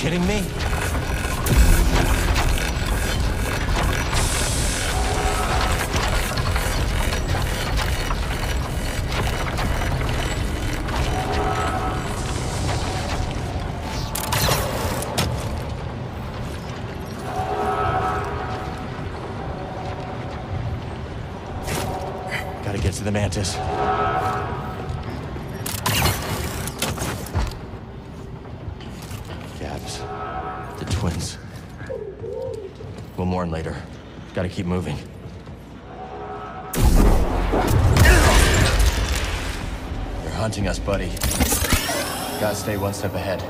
kidding me? Gotta get to the Mantis. The twins. We'll mourn later. Gotta keep moving. They're hunting us, buddy. Gotta stay one step ahead.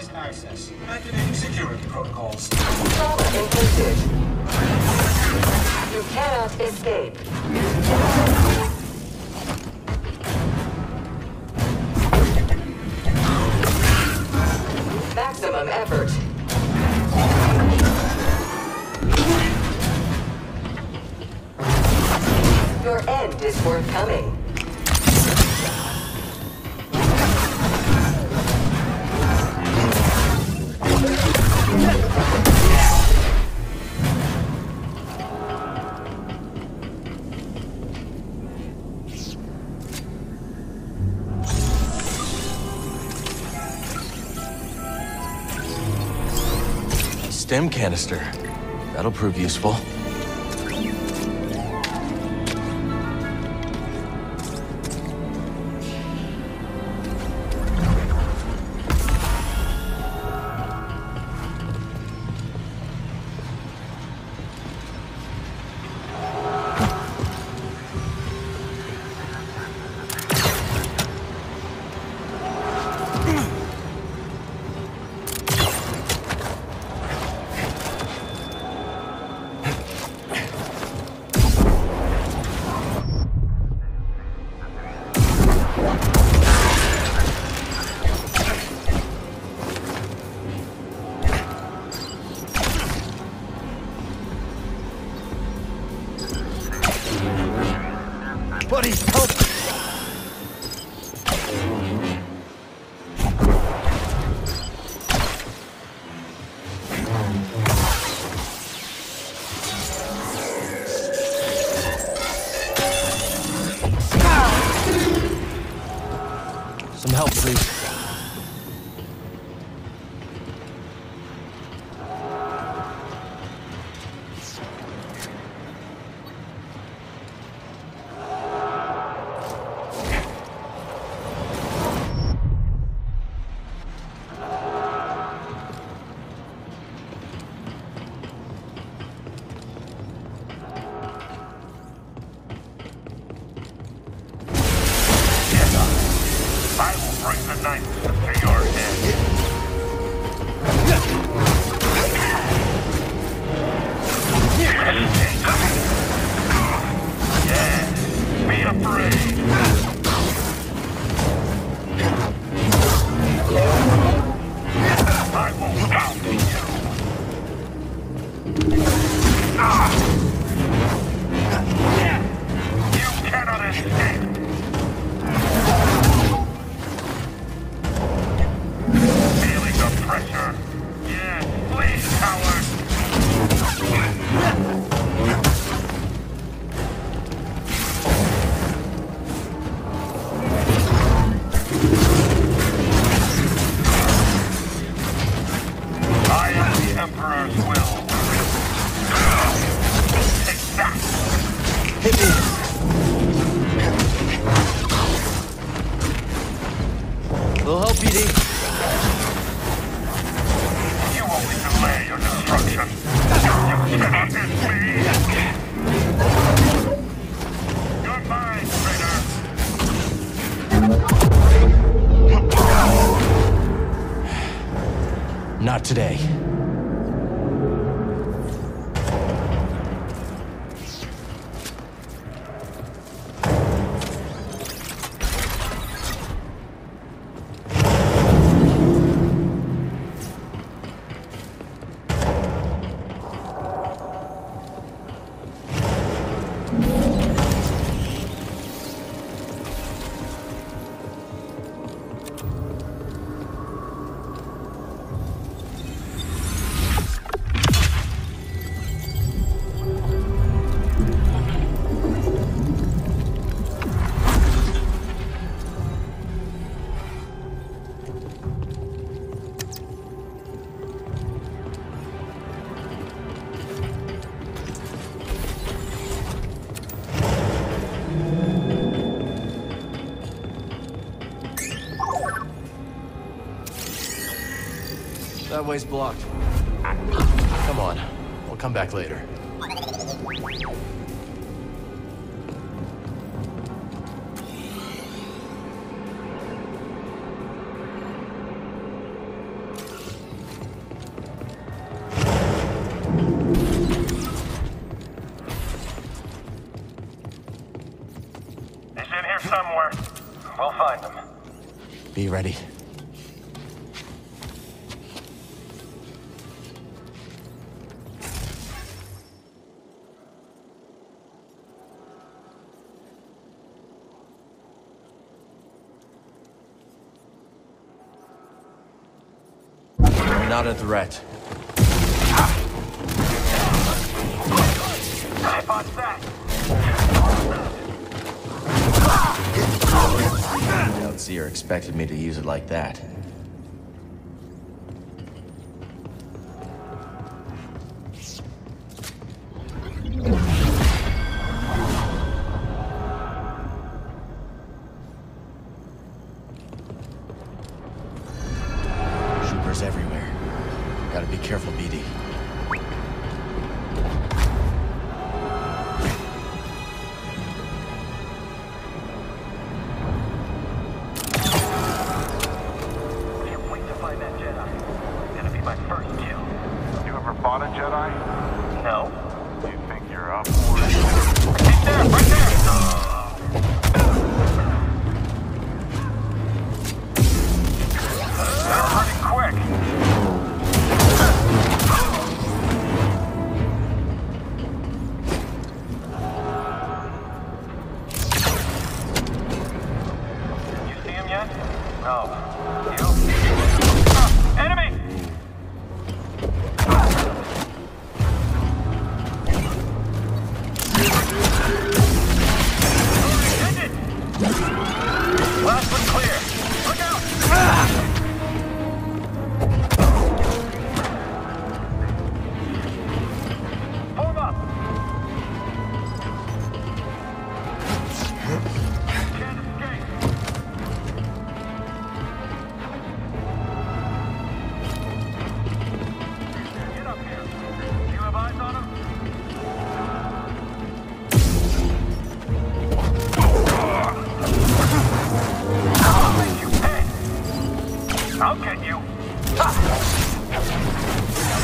Unauthorized access. Activating security protocols. Trauma inflicted. You cannot escape. Maximum effort. Your end is forthcoming. Canister. That'll prove useful. Some help, please. Bring the knife to your head. Yeah, be afraid. Help, BD. You only delay your destruction. You cannot end me. You're traitor. Not today. That way's blocked. Come on. We'll come back later. He's in here somewhere. We'll find him. Be ready. Not a threat. What's that? Doubt Seer expected me to use it like that. Troopers everywhere. Gotta be careful, BD.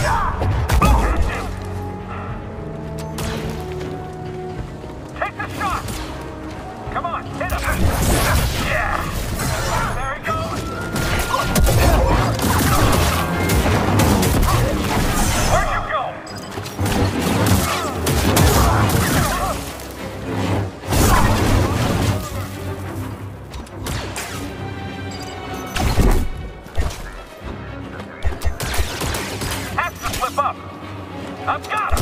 Take I've got him!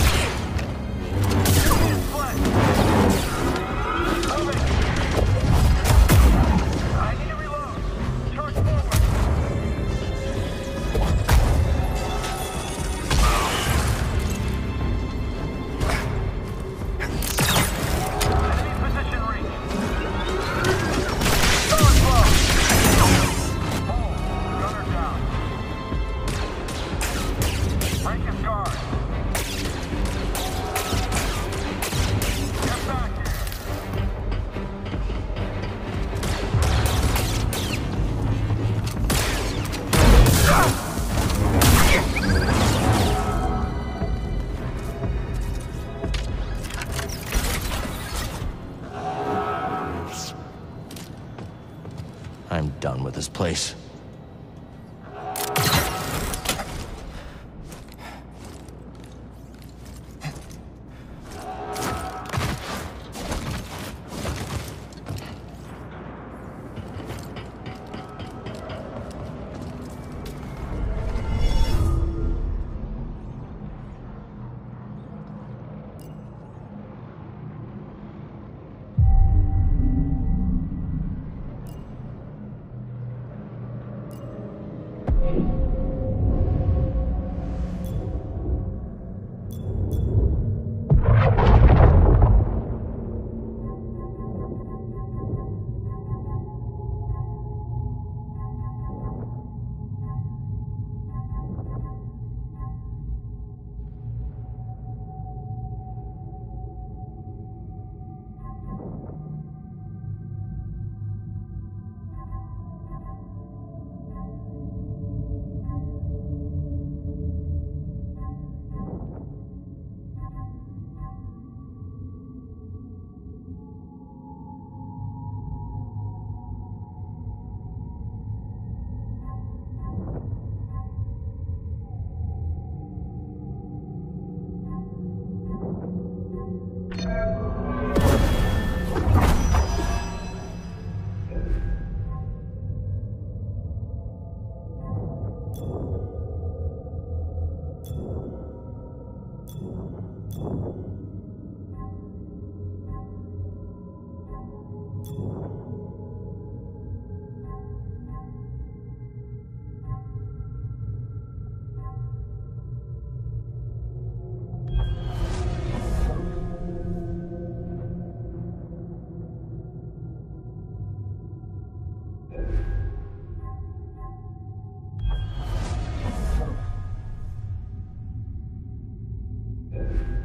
They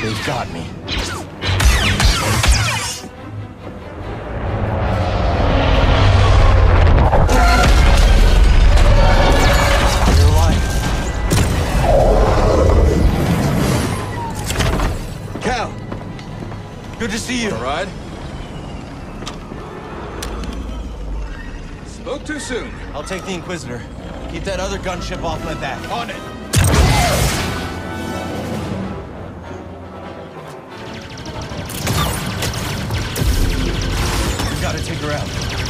They've got me. You're lying. Cal! Good to see you. All right. Spoke too soon. I'll take the Inquisitor. Keep that other gunship off my back. On it. We